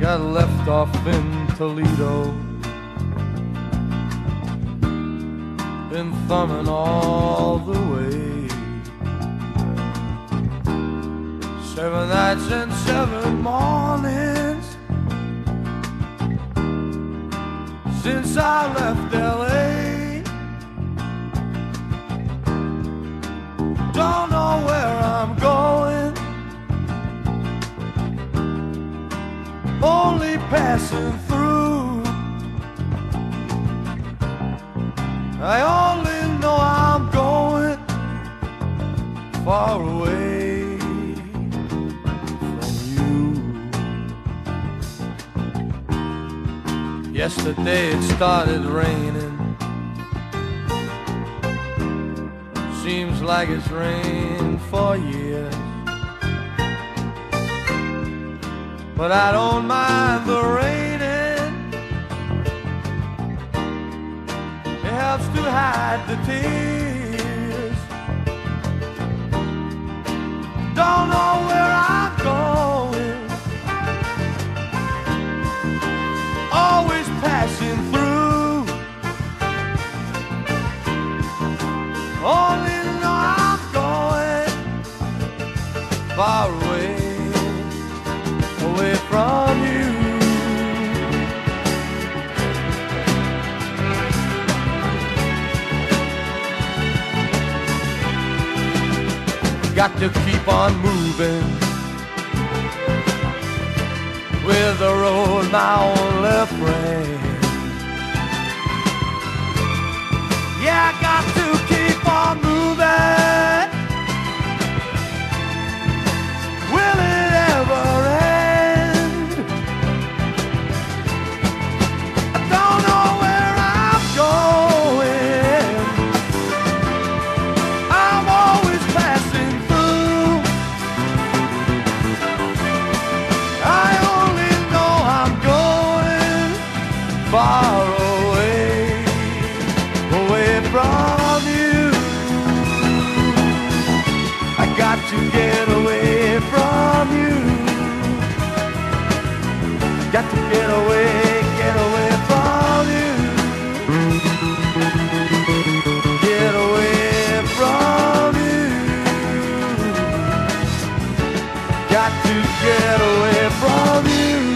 got left off in Toledo. Been thumbing all the way. Seven nights and seven mornings since I left LA. Only passing through. I only know I'm going far away from you. Yesterday it started raining. Seems like it's rained for years. But I don't mind the raining. It helps to hide the tears. Don't know where I'm going. Always passing through. Only know I'm going far away, away from you. Got to keep on moving with the road my only friend. got to get away from you. Got to get away, get away from you. Get away from you. Got to get away from you.